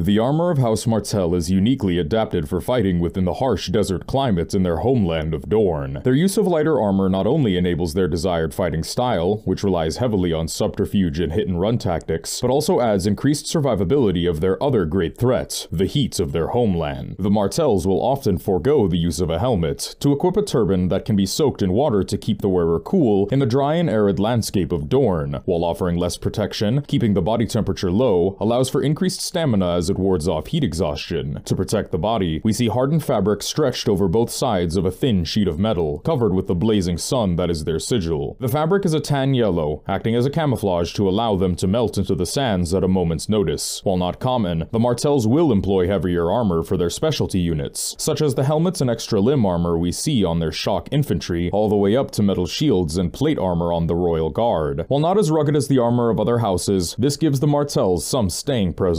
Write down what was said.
The armor of House Martell is uniquely adapted for fighting within the harsh desert climates in their homeland of Dorne. Their use of lighter armor not only enables their desired fighting style, which relies heavily on subterfuge and hit-and-run tactics, but also adds increased survivability of their other great threat, the heat of their homeland. The Martells will often forego the use of a helmet to equip a turban that can be soaked in water to keep the wearer cool in the dry and arid landscape of Dorne, while offering less protection, keeping the body temperature low, allows for increased stamina as it wards off heat exhaustion. To protect the body, we see hardened fabric stretched over both sides of a thin sheet of metal, covered with the blazing sun that is their sigil. The fabric is a tan yellow, acting as a camouflage to allow them to melt into the sands at a moment's notice. While not common, the Martells will employ heavier armor for their specialty units, such as the helmets and extra limb armor we see on their shock infantry, all the way up to metal shields and plate armor on the Royal Guard. While not as rugged as the armor of other houses, this gives the Martells some staying presence.